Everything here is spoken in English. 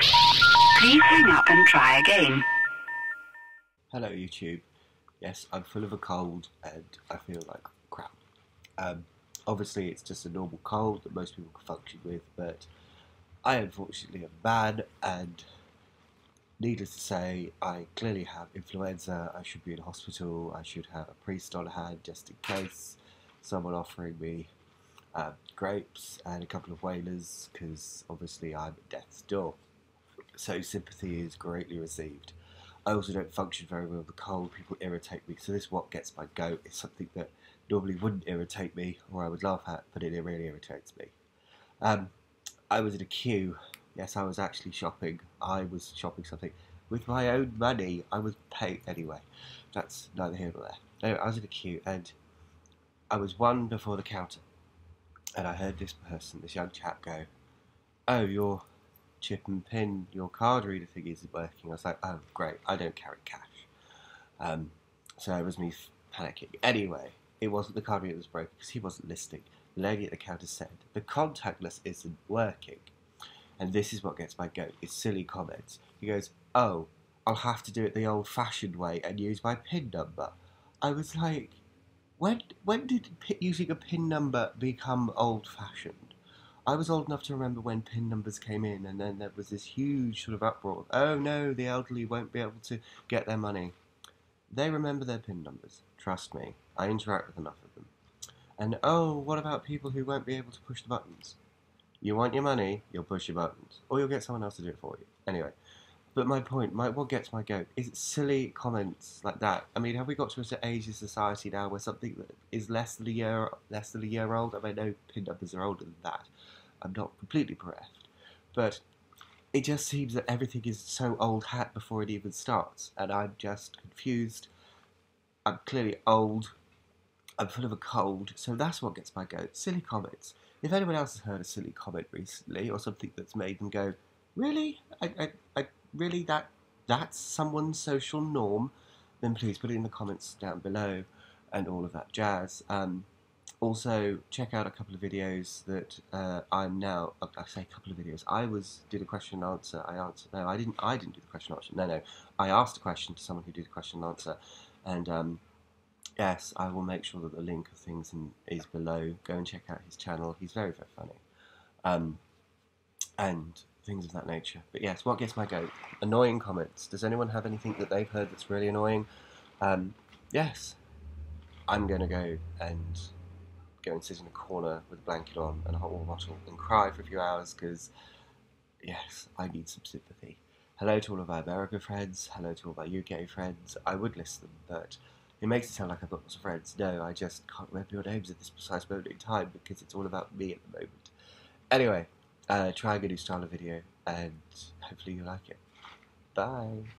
Please hang up and try again. Hello, YouTube. Yes, I'm full of a cold and I feel like crap. Um, obviously, it's just a normal cold that most people can function with, but I unfortunately am bad, and needless to say, I clearly have influenza. I should be in hospital. I should have a priest on hand just in case. Someone offering me uh, grapes and a couple of whalers because obviously I'm at death's door. So sympathy is greatly received. I also don't function very well with the cold. People irritate me. So this what gets my goat. is something that normally wouldn't irritate me or I would laugh at, but it really irritates me. Um, I was in a queue. Yes, I was actually shopping. I was shopping something with my own money. I was paid anyway. That's neither here nor there. Anyway, I was in a queue and I was one before the counter and I heard this person, this young chap, go, "Oh, your chip and pin, your card reader thing isn't working." I was like, "Oh, great! I don't carry cash." Um, so it was me panicking. Anyway, it wasn't the card reader that was broken because he wasn't listening. The lady at the counter said, "The contactless isn't working," and this is what gets my goat. It's silly comments. He goes, "Oh, I'll have to do it the old-fashioned way and use my pin number." I was like, when when did using a pin number become old fashioned? I was old enough to remember when pin numbers came in, and then there was this huge sort of uproar. Oh no, the elderly won't be able to get their money. They remember their pin numbers. Trust me, I interact with enough of them. And oh, what about people who won't be able to push the buttons? You want your money, you'll push your buttons, or you'll get someone else to do it for you. Anyway, but my point, my, what gets my goat, is silly comments like that. I mean, have we got to an age of society now where something that is less than a year less than a year old? I mean, no pin numbers are older than that. I'm not completely bereft, but it just seems that everything is so old hat before it even starts, and I'm just confused. I'm clearly old. I'm full of a cold, so that's what gets my goat. Silly comments. If anyone else has heard a silly comment recently, or something that's made them go, "Really? I, I, I really that that's someone's social norm, then please put it in the comments down below and all of that jazz. Um, also, check out a couple of videos that uh, I'm now. Uh, I say a couple of videos. I was did a question and answer. I answered. No, I didn't. I didn't do the question and answer. No, no. I asked a question to someone who did the question and answer, and um, yes, I will make sure that the link of things in, is below. Go and check out his channel. He's very very funny, um, and things of that nature. But yes, what gets my goat? Annoying comments. Does anyone have anything that they've heard that's really annoying? Um, yes, I'm going to go and go and sit in a corner with a blanket on and a hot water bottle and cry for a few hours because, yes, I need some sympathy. Hello to all of our America friends. Hello to all of our UK friends. I would list them, but it makes it sound like I've got lots of friends. No, I just can't remember your names at this precise moment in time because it's all about me at the moment. Anyway, uh, try a new style of video and hopefully you like it. Bye.